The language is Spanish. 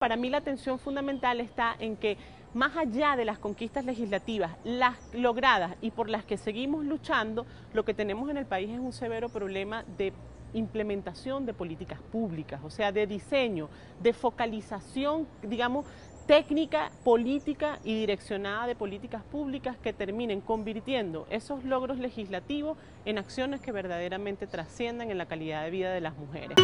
para mí la atención fundamental está en que más allá de las conquistas legislativas, las logradas y por las que seguimos luchando, lo que tenemos en el país es un severo problema de implementación de políticas públicas, o sea, de diseño, de focalización, digamos, técnica, política y direccionada de políticas públicas que terminen convirtiendo esos logros legislativos en acciones que verdaderamente trasciendan en la calidad de vida de las mujeres.